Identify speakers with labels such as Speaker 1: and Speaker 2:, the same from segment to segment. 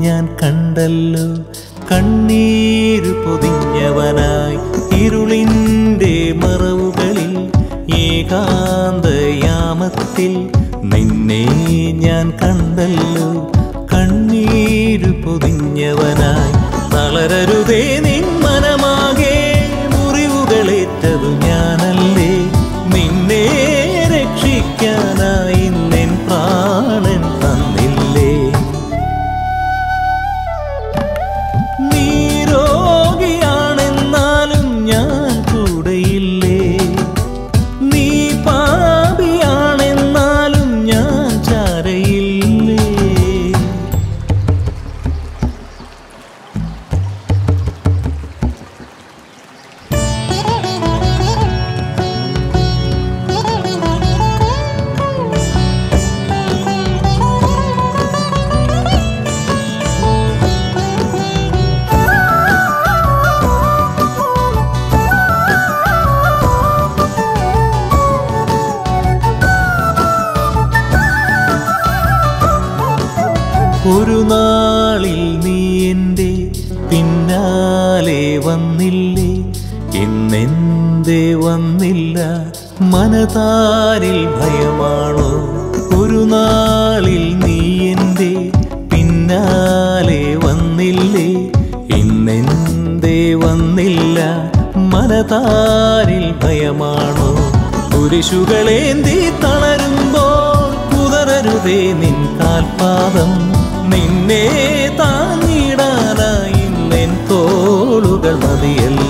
Speaker 1: ഞാൻ കണ്ടല്ലോ. കണ്ണീര് പൊതിഞ്ഞവനായി ഇരുളിന്റെ മറവുകളിൽ ഏകാന്തയാമത്തിൽ നിന്നെ ഞാൻ കണ്ടല്ലോ. കണ്ണീര് പൊതിഞ്ഞവനായി തളരരുതേ നിന്നെ കുരിശുകളേന്തി തളരുമ്പോൾ കുതറരുതേ നിൻ കാൽപാദം. നിന്നെ താങ്ങിടാനായി നിൻ തോളുകൾ മതിയല്ല.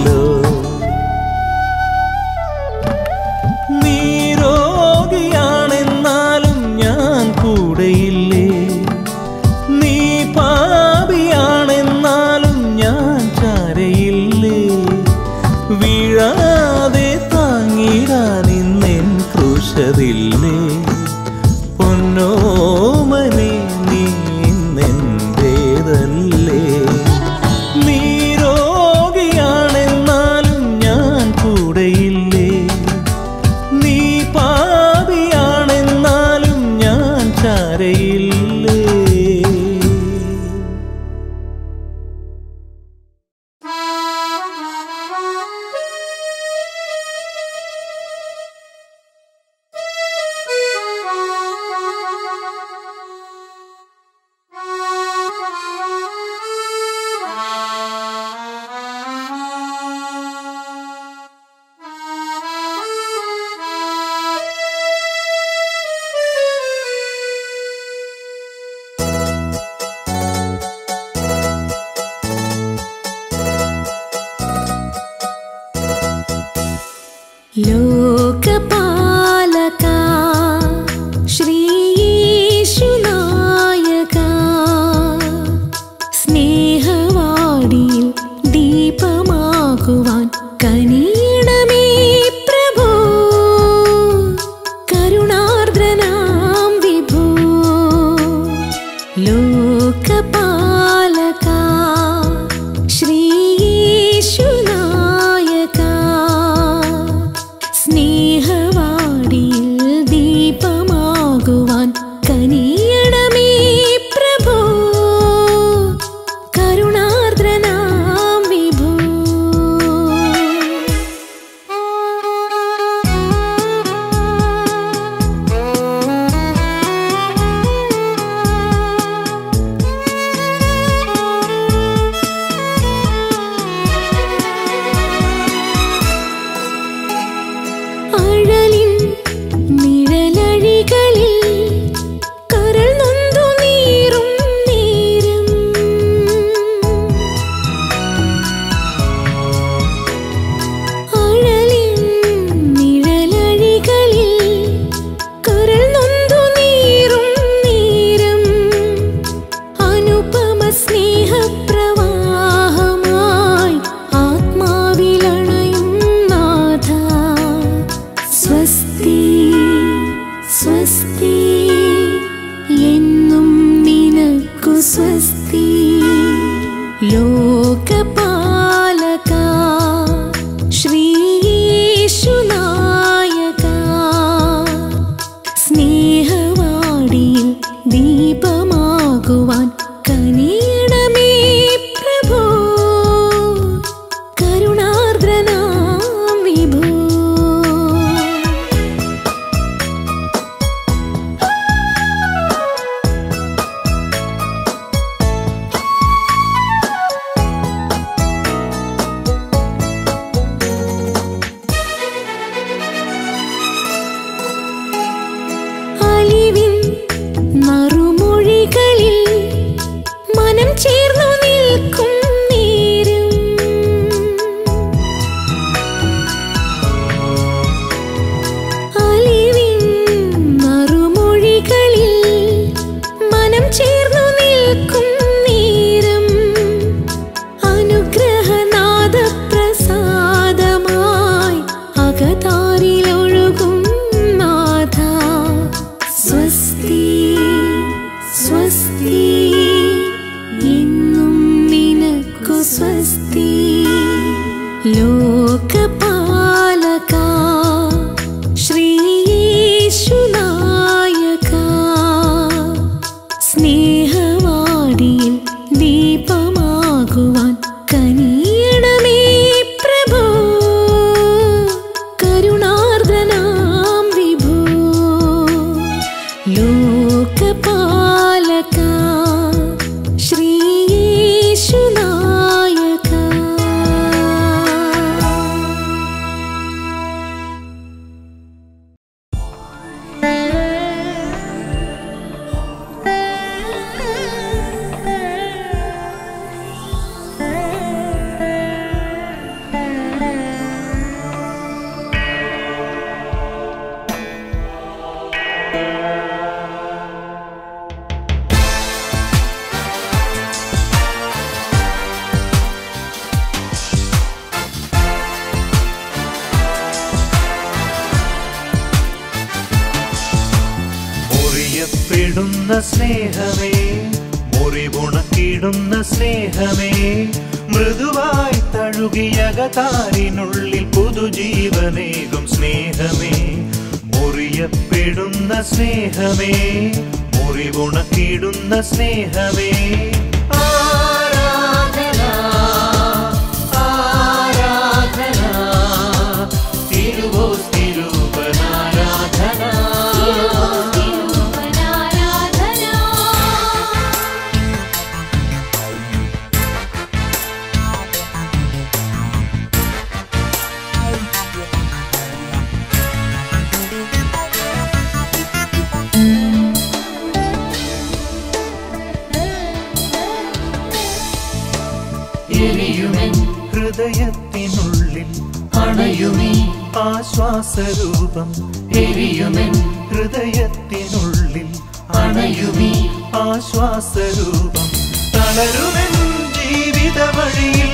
Speaker 2: എരിയുമെൻ ഹൃദയത്തിനുള്ളിൽ അണയുമീ ആശ്വാസരൂപം. തളരുമെൻ ജീവിത വഴിയിൽ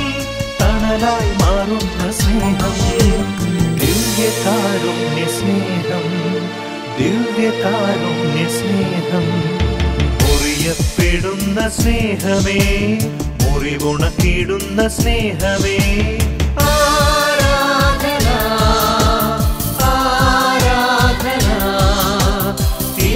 Speaker 2: തണലായി മാറുന്ന സ്നേഹം. ദിവ്യകാരുണ്യ സ്നേഹം ദിവ്യകാരുണ്യ സ്നേഹം. മുറിയപ്പെടുന്ന സ്നേഹമേ മുറിവുണക്കിടുന്ന സ്നേഹമേ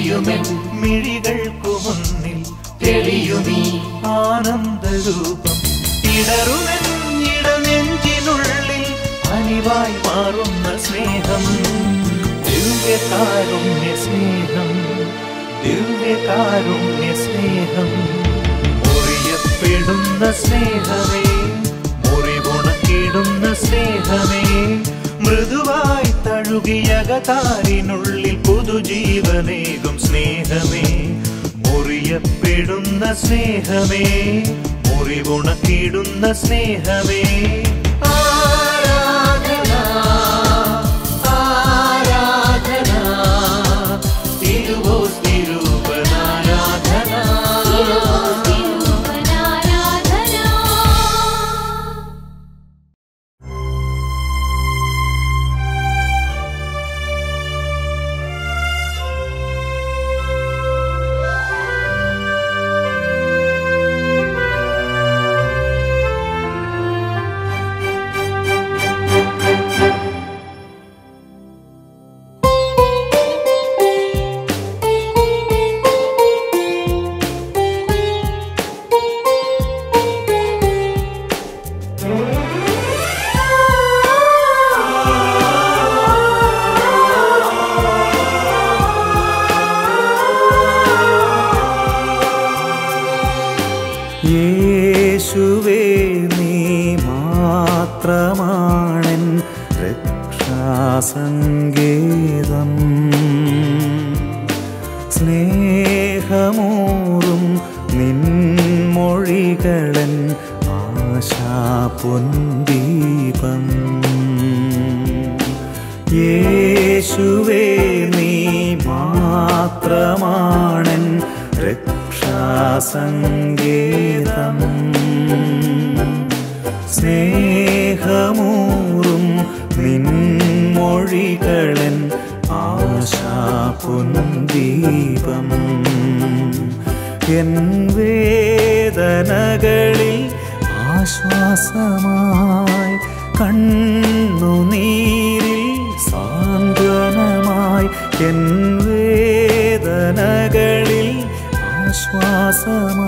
Speaker 2: നിറയുമെൻ മിഴികൾക്കു മുന്നിൽ തെളിയുമീ ആനന്ദരൂപം. ഇടറുമെൻ ഇടനെഞ്ചിനുള്ളിൽ അലിവായി മാറുന്ന സ്നേഹം. ദിവ്യകാരുണ്യ സ്നേഹം ദിവ്യകാരുണ്യ സ്നേഹം. മുറിയപ്പെടുന്ന സ്നേഹമേ മുറിവുണക്കിടുന്ന സ്നേഹമേ മൃദുവായി തഴുകിയകതാരിനുള്ളിൽ പുതുജീവനേകും സ്നേഹമേ. മുറിയപ്പെടുന്ന സ്നേഹമേ. മുറിവുണക്കിടുന്ന സ്നേഹമേ. നിൻമൊഴികളൻ
Speaker 3: ആശാപുന്ദീപം എൻ വേദനകളിൽ ആശ്വാസമായി കണ്ണുനീരിൽ സാന്ത്വനമായി എൻ വേദനകളിൽ ആശ്വാസമായി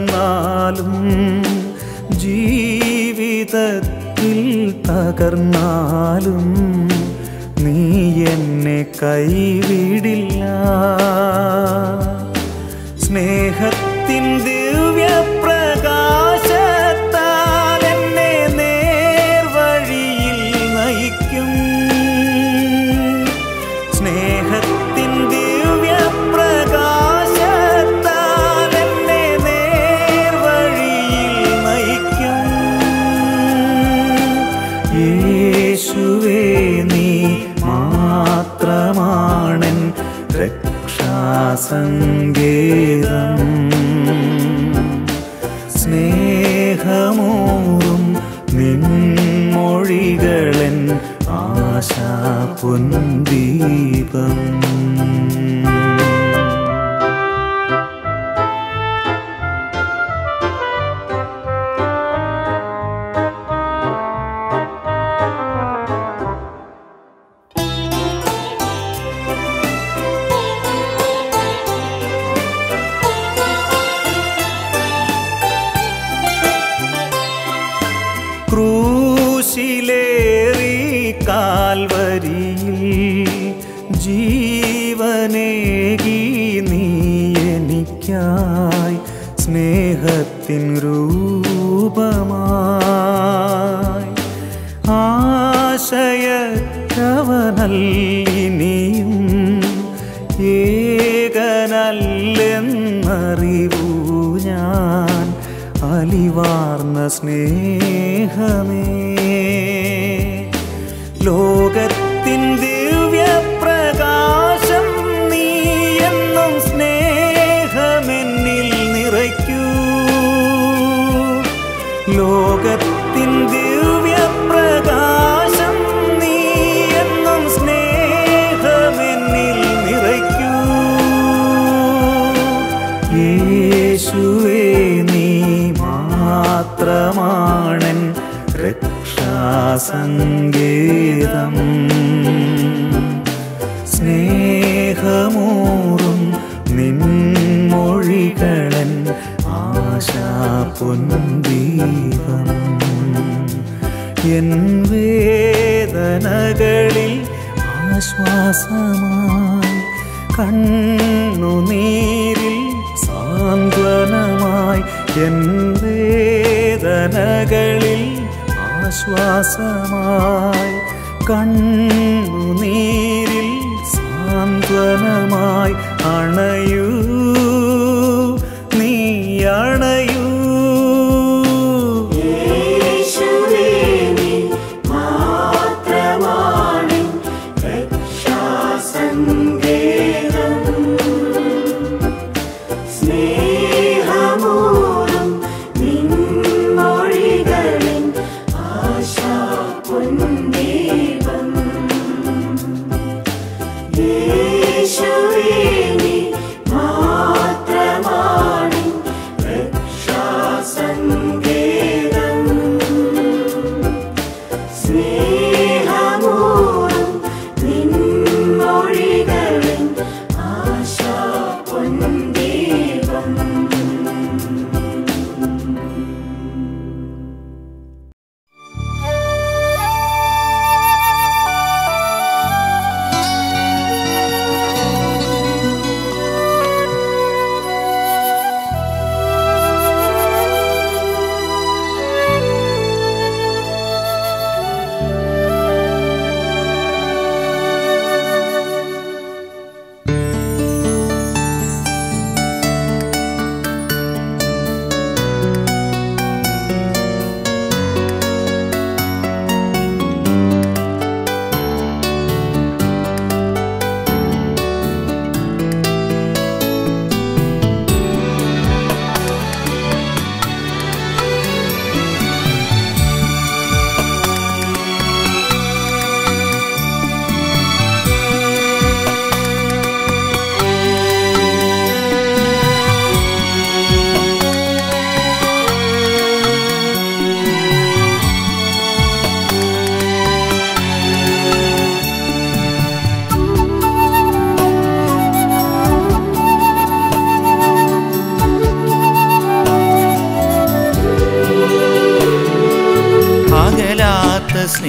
Speaker 3: തളർന്നാലും ജീവിതത്തിൽ തകർന്നാലും നീ എന്നെ കൈവിടില്ല. സ്നേഹത്തിൻ രക്ഷാസങ്കേതം സ്നേഹമൂറും നിൻമൊഴികളൻ ആശാപുന്ദീപം ക്രൂശിലേറി ആശയക്കവനല്ലിനിയും ഏകനല്ലെന്നറിവൂ ഞാൻ. അലിവാർന്ന സ്നേഹമേ ലോകത്തിൻ രക്ഷാസങ്കേതം സ്നേഹമൂറും നിൻമൊഴികളൻ ആശാപൊന്തീപം എൻ വേദനകളിൽ ആശ്വാസമായി കണ്ണുനീരിൽ സാന്ത്വനമായി എൻ വേദനകളിൽ ആശ്വാസമായി കണ്ണുനീരിൽ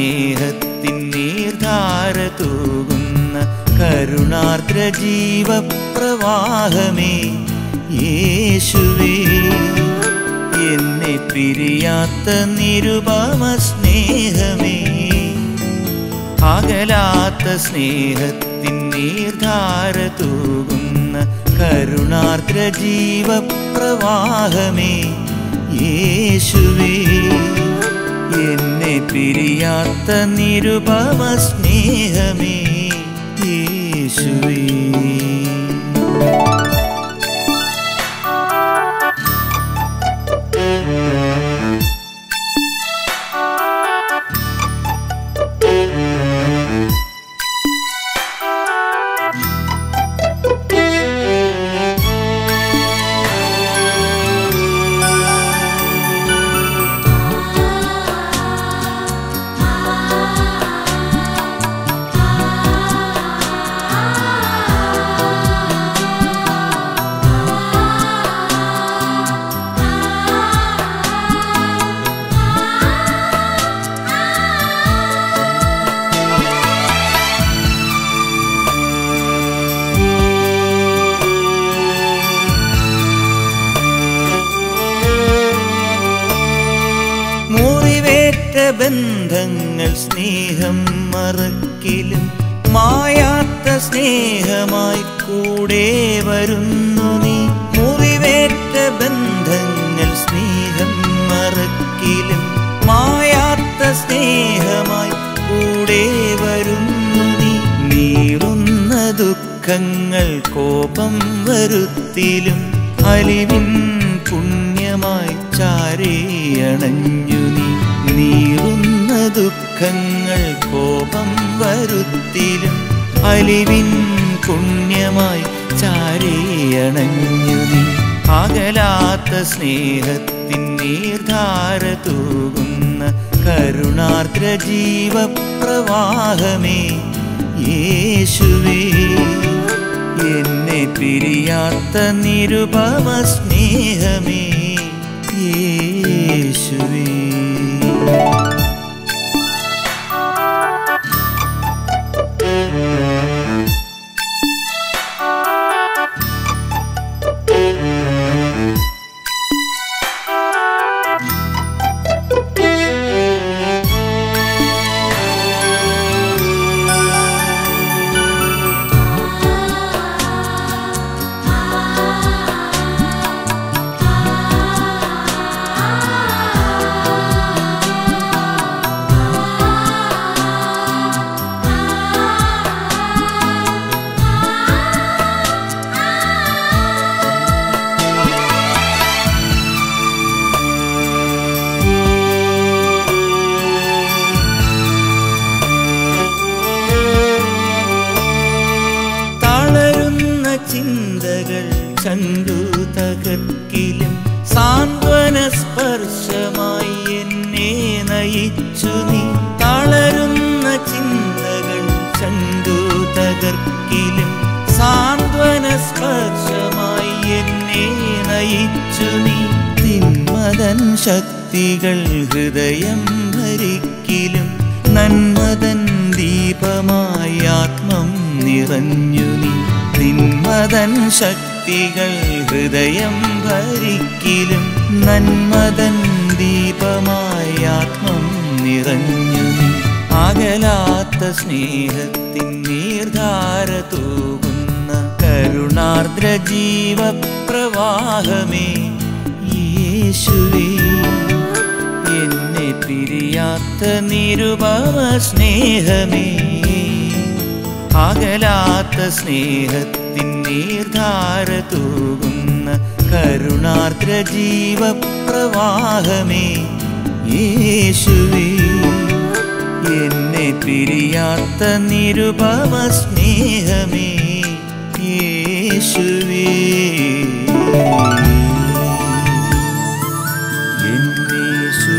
Speaker 4: സ്നേഹത്തിൻ നീർധാര തൂകുന്ന കരുണാർദ്ര ജീവപ്രവാഹമേ യേശുവേ എന്നെ പിരിയാത്ത നിരുപമ സ്നേഹമേ. അകലാത്ത സ്നേഹത്തിൻ നീർധാര തൂകുന്ന കരുണാർദ്ര ജീവപ്രവാഹമേ യേശുവേ എന്നെ प्रियात्त निरुपमस्नेहमे ബന്ധങ്ങൾ സ്നേഹം മറക്കിലും മായാത്ത സ്നേഹമായി കൂടെ വരുന്നു നീ. മുറിവേറ്റ ബന്ധങ്ങൾ സ്നേഹം മറക്കിലും മായാത്ത സ്നേഹമായി കൂടെ വരുന്നു നീ. നീറുന്ന ദുഃഖങ്ങൾ കോപം വരുത്തിലും അലിവിൻ പുണ്യമായി ചാരേയണഞ്ഞു നീറുന്ന ദുഃഖങ്ങൾ കോപം വരുത്തിലും അലിവിൻ പുണ്യമായി ചാരിയണഞ്ഞു നീ. അകലാത്ത സ്നേഹത്തിൻ നീർധാര തൂകുന്ന കരുണാർദ്ര ജീവപ്രവാഹമേ യേശുവേ. എന്നെ പിരിയാത്ത നിരുപമ സ്നേഹമേ യേശുവേ. Música ശക്തികൾ ഹൃദയം ഭരിക്കിലും നന്മതൻ ദീപമായി ആത്മം നിറഞ്ഞു നീ. നിന്മതൻ ശക്തികൾ ഹൃദയം ഭരിക്കിലും നന്മതൻ ദീപമായി ആത്മം നിറഞ്ഞു നീ. അകലാത്ത സ്നേഹത്തിൻ നീർധാര തൂകുന്ന കരുണാർദ്ര ജീവപ്രവാഹമേ യേശുവേ. പിരിയാത്ത നിരുപമ സ്നേഹമേ അകലാത്ത സ്നേഹത്തിൻ നീർധാര തൂകുന്ന കരുണാർദ്ര ജീവപ്രവാഹമേ യേശുവേ എന്നെ പിരിയാത്ത നിരുപമ സ്നേഹമേ യേശുവേ എന്നേശു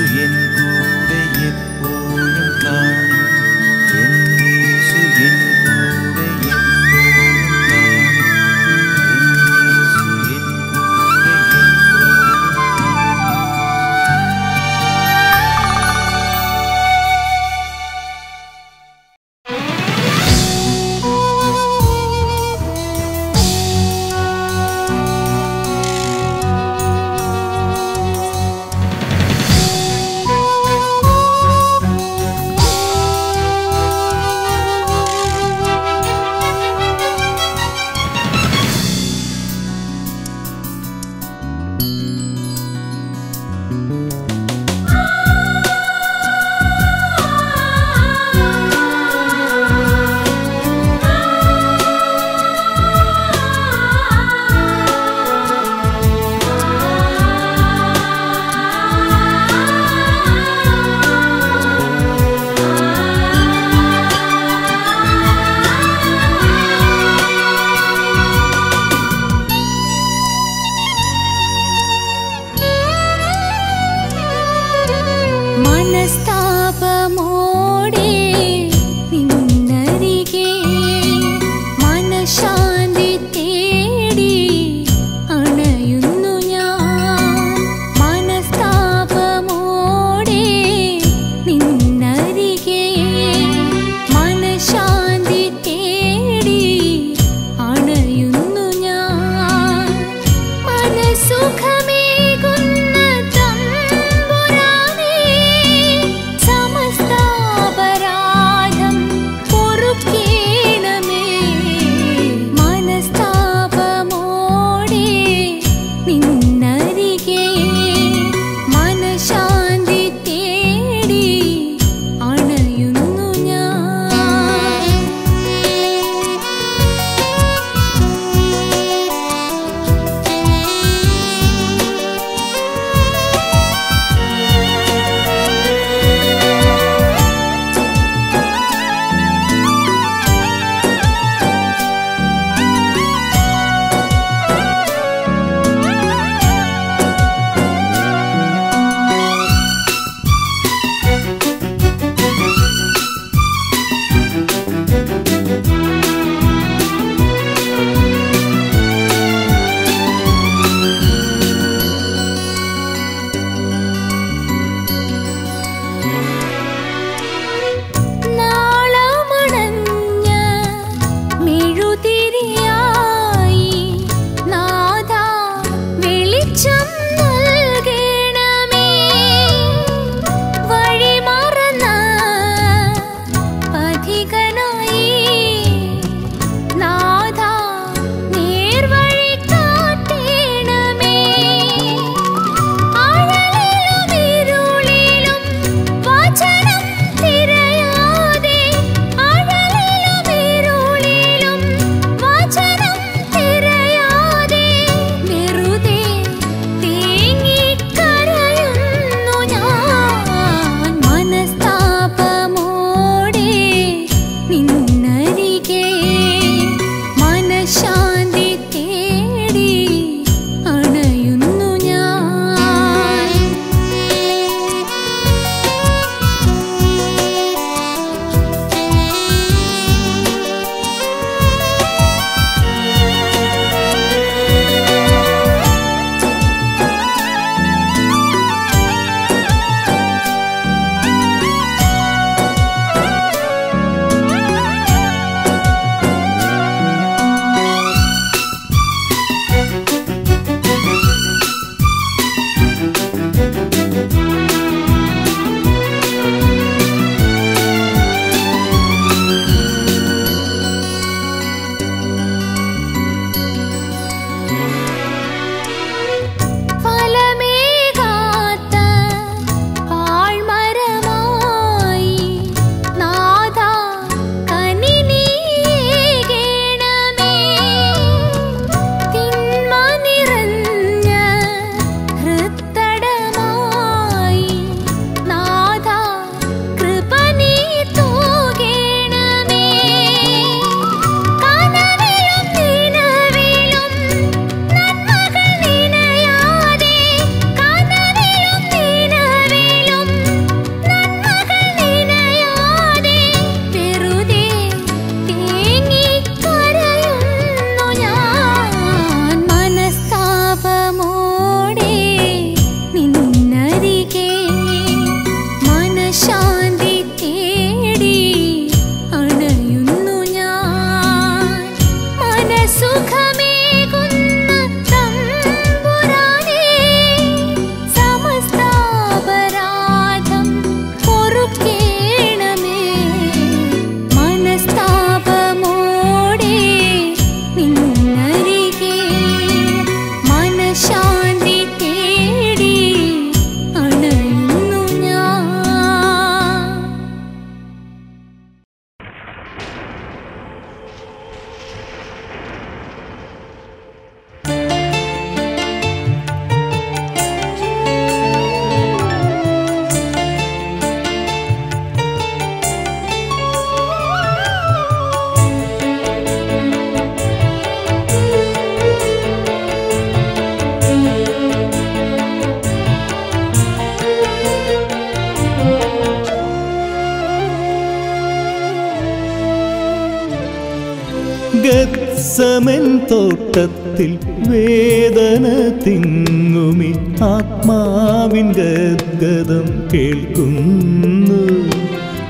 Speaker 2: ഗദ്ഗതം കേൾക്കുന്നു.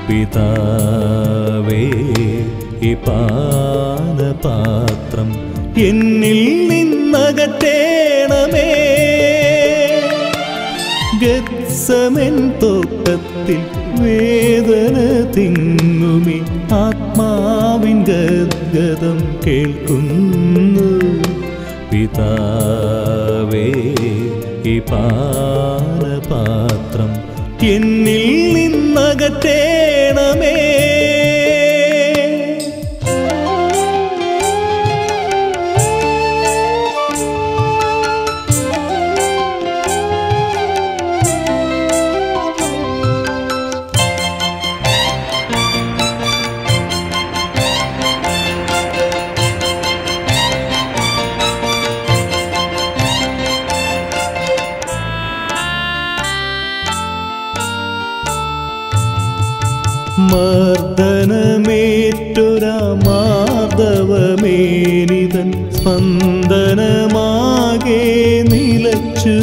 Speaker 2: പിതാവേ ഈ പാനപാത്രം എന്നിൽ നിന്നകറ്റേണമേ. ഗത്സമൻ തോട്ടത്തിൽ വേദന തിങ്ങുമി ആത്മാവിൻ ഗദ്ഗതം കേൾക്കുന്നു. പിതാവേ പാനപാത്രം എന്നിൽ നിന്നകറ്റേണമേ സ്പന്ദനമാകെ നിലച്ചു.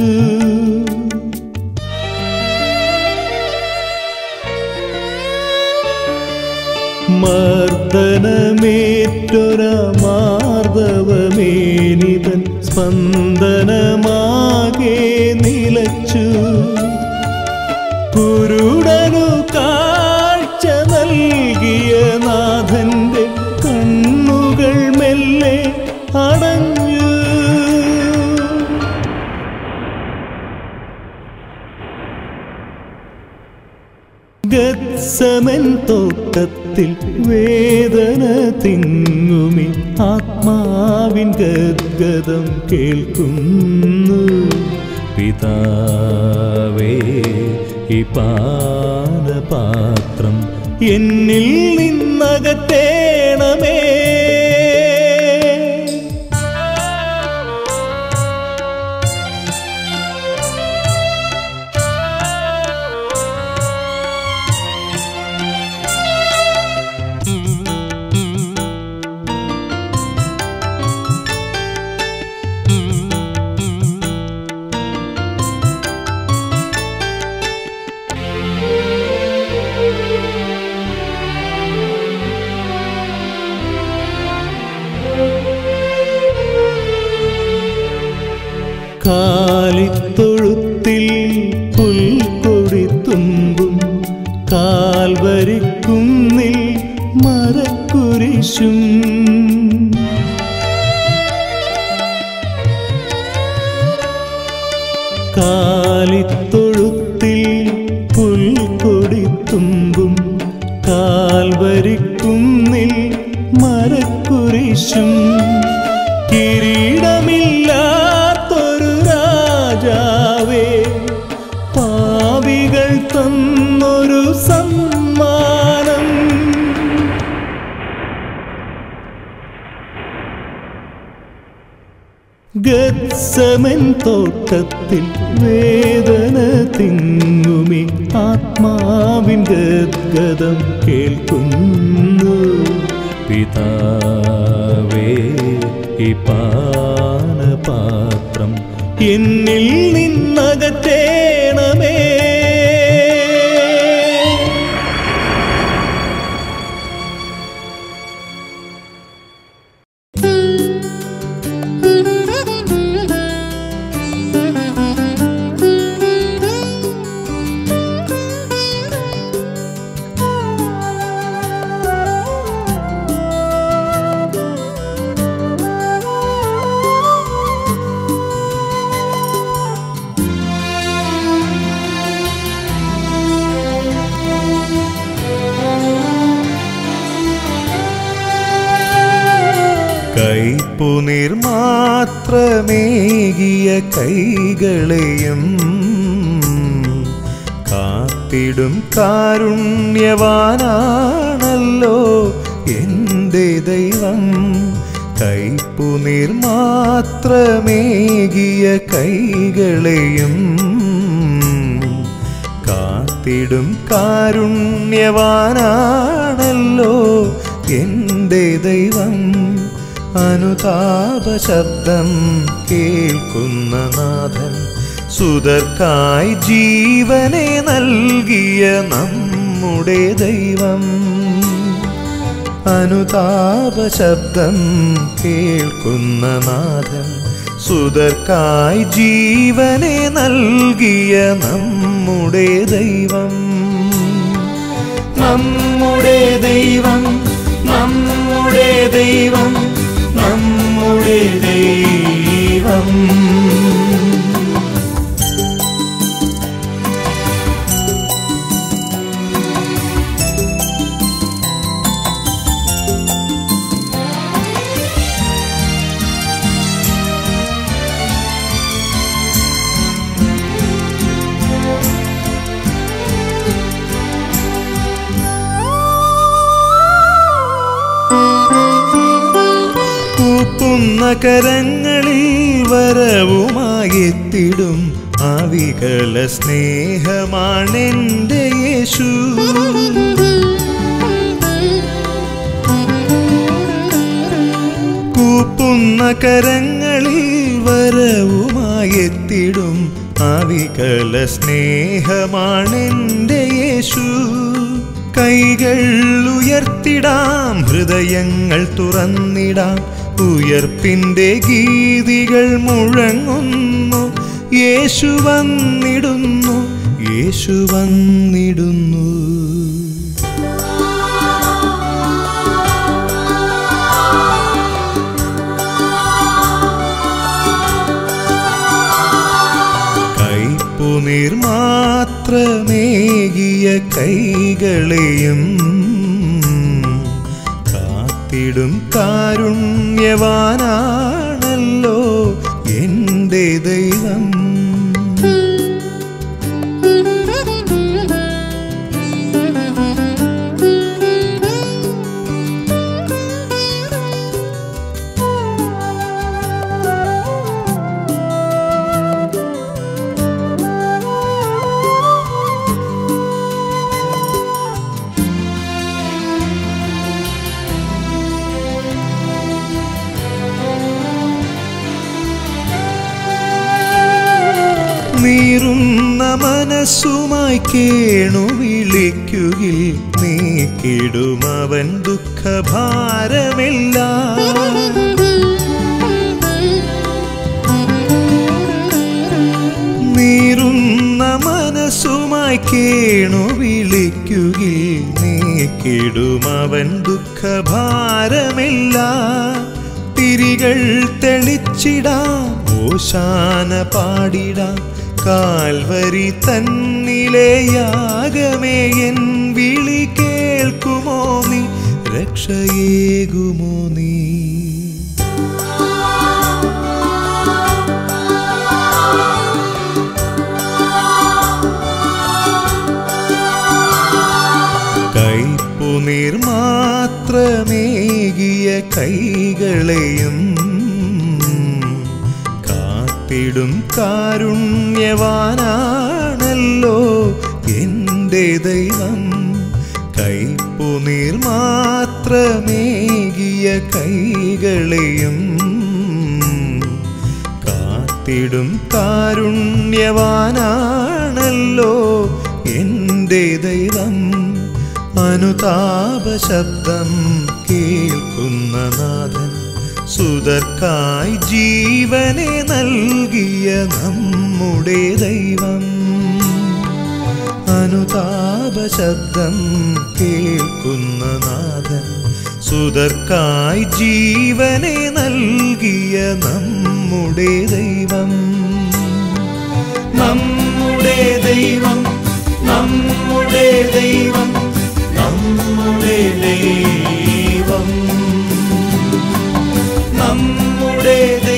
Speaker 2: മർദ്ദനമേറ്റൊരമാർദ്ദവമേനിതൻ സ്പന്ദനമാകെ നിലച്ചു. കുരുടനു കാഴ്ച നൽകിയ നാഥന്റെ കണ്ണുകൾ മെല്ലെ അടഞ്ഞു. ഗത്സമൻ തോട്ടത്തിൽ വേദന തിങ്ങുമി ആത്മാവിൻ ഗദ്ഗതം കേൾക്കുന്നു. പിതാവേ ഈ പാനപാത്രം എന്നിൽ നിന്നകറ്റേണമേ. কথা ഗത്സമൻ തോട്ടത്തിൽ വേദന തിങ്ങുമി ആത്മാവിൻ ഗദ്ഗതം കേൾക്കുന്നു. പിതാവേ ഈ പാനപാത്രം എന്നിൽ നിന്നകറ്റേണമേ. കൈകളെയും കാത്തിടും കാരുണ്യവാനാണല്ലോ എന്റെ ദൈവം. കൈപ്പുനീർ മാത്രമേകിയ കൈകളെയും കാത്തിടും കാരുണ്യവാനാണല്ലോ എന്റെ ദൈവം.
Speaker 3: അനുതാപ ശബ്ദം കേൾക്കുന്ന നാഥൻ സുതർക്കായി ജീവനെ നൽകിയ നമ്മുടെ ദൈവം. അനുതാപ ശബ്ദം കേൾക്കുന്ന നാഥൻ സുതർക്കായി ജീവനെ നൽകിയ നമ്മുടെ ദൈവം. നമ്മുടെ ദൈവം നമ്മുടെ ദൈവം. നമ്മുടെ ദൈവം. കൂപ്പുന്ന കരങ്ങളിൽ വരവുമായെത്തിടും ആവികല സ്നേഹമാണെന്റെ യേശു. കൂപ്പുന്ന കരങ്ങളിൽ വരവുമായെത്തിടും ആവികള സ്നേഹമാണെന്റെ യേശു. കൈകൾ ഉയർത്തിടാം ഹൃദയങ്ങൾ തുറന്നിടാം ഉയർപ്പിന്റെ ഗീതികൾ മുഴങ്ങുന്നു. യേശു വന്നിടുന്നു യേശു വന്നിടുന്നു. കൈപ്പുനീർ മാത്രമേകിയ കൈകളെയും കാത്തിടും കാരുണ്യവാനാണല്ലോ എന്റെ ദൈവം. മനസ്സുമായി കേണു വിളിക്കുകിൽ നീ കിടുമവൻ ദുഃഖഭാരമില്ല. നീറുന്ന മനസ്സുമായി കേണു വിളിക്കുകിൽ നീ കിടുമവൻ ദുഃഖഭാരമില്ല. തിരികൾ തെളിച്ചിടാം ഓശാന പാടിടാം കാൽവരി തന്നിലെ യാഗമേ എൻ വിളി കേൾക്കുമോ നീ? രക്ഷയേകുമോ നീ? കൈപ്പുനീർ മാത്രമേകിയ കൈകളെയും കാത്തിടും കാരുണ്യവാനാണല്ലോ എന്റെ ദൈവം. കൈപ്പുനീർ മാത്രമേകിയ കൈകളെയും കാത്തിടും കാരുണ്യവാനാണല്ലോ എന്റെ ദൈവം. അനുതാപ ശബ്ദം കേൾക്കുന്ന നാഥൻ സുതർക്കായി ജീവനെ നൽകിയ നമ്മുടെ ദൈവം. അനുതാപ ശബ്ദം കേൾക്കുന്ന നാഥൻ സുതർക്കായി ജീവനെ നൽകിയ നമ്മുടെ ദൈവം. നമ്മുടെ ദൈവം നമ്മുടെ ദൈവം നമ്മുടെ ദൈവം. de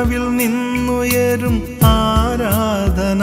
Speaker 3: ആത്മാവിൽ നിന്നുയരും ആരാധന.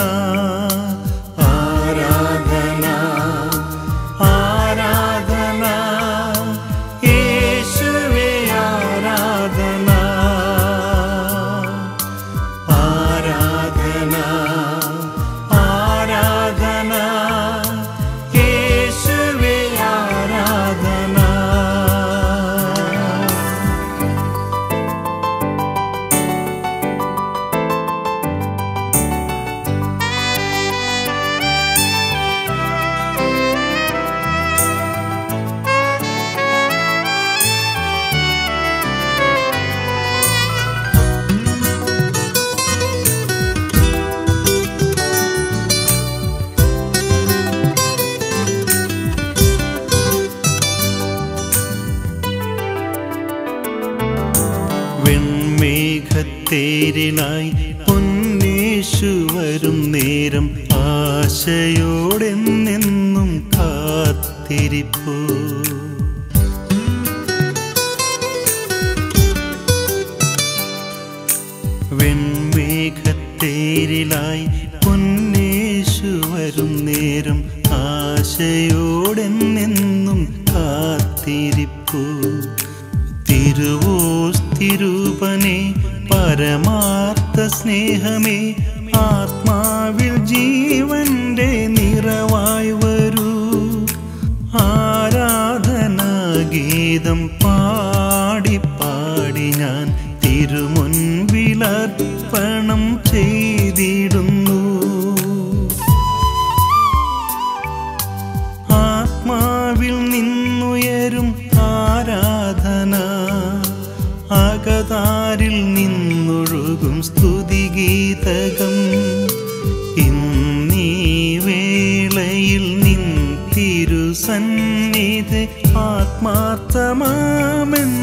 Speaker 3: ആത്മാർത്ഥമാമെന്നാരാധന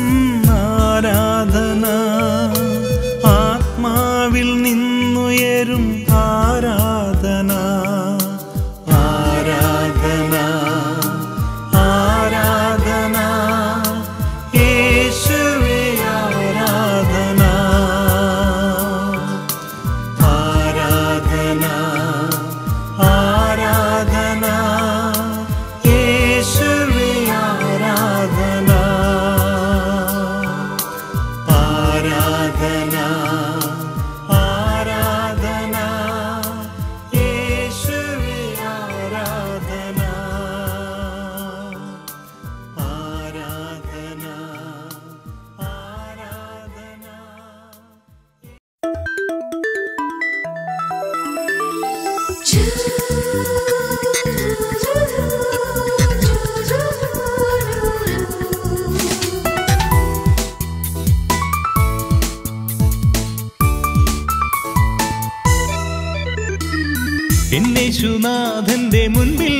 Speaker 2: എന്നേശുനാഥന്റെ മുൻപിൽ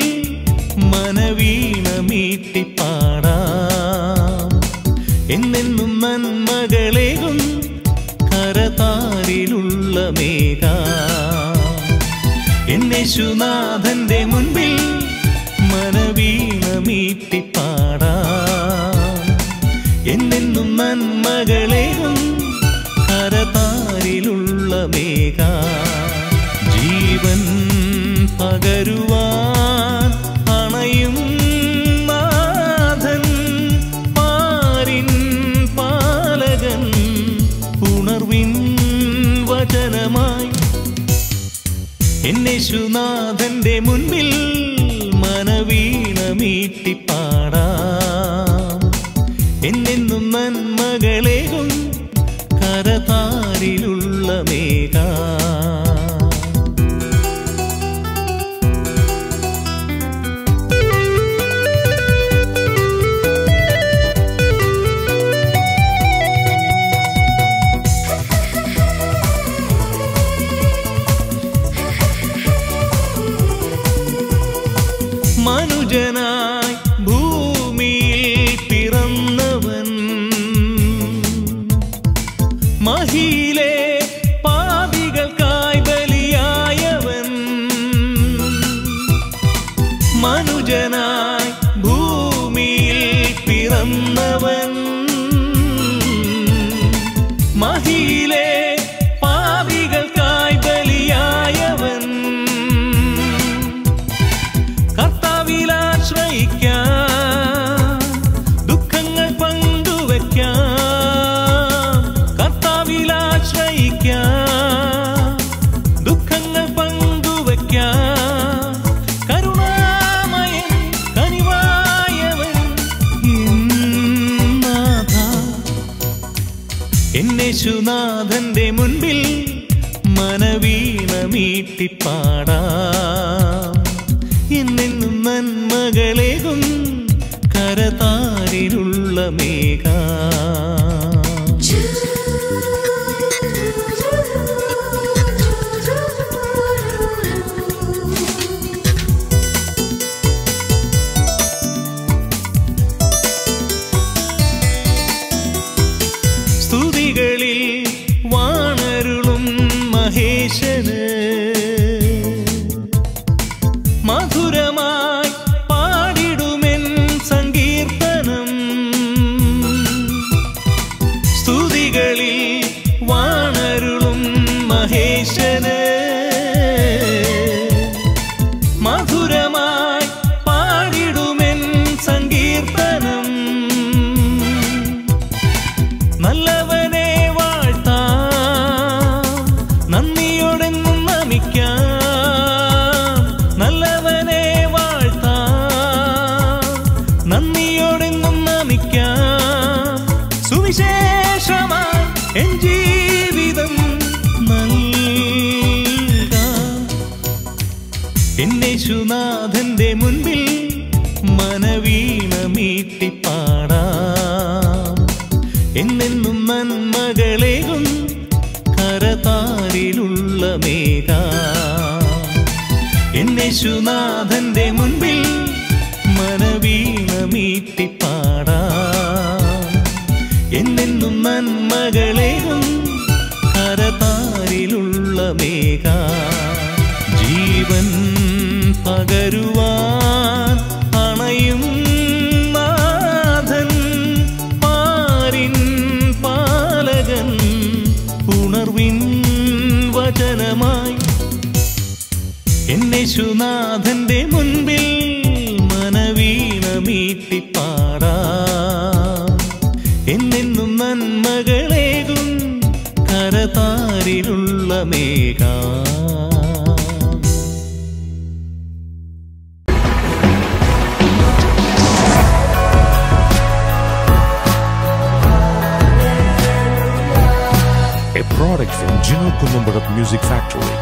Speaker 2: മനവീണമീട്ടിപ്പാടാം എന്നെന്നും നന്മകളേകും കരതാരിലുള്ള മേഘ. എന്നേശുനാഥന്റെ മുൻപിൽ മനവീണമീട്ടിപ്പാടാം എന്നെന്നും നന്മകളേകും കരതാരിലുള്ള മേഘ. പകരുവാ കൂട്ടിപ്പാടാ എന്നെന്നും നന്മകളേകും കരതാരിലുള്ള മേഘ. യേശുനാഥന്റെ മുൻപിൽ മനവീണമീട്ടിപ്പാടാ എന്നെന്നും നന്മകളേകും കരതാരിലുള്ള മേഘ. ജീവൻ
Speaker 5: പകരൂ Kulumbarat Music Factory.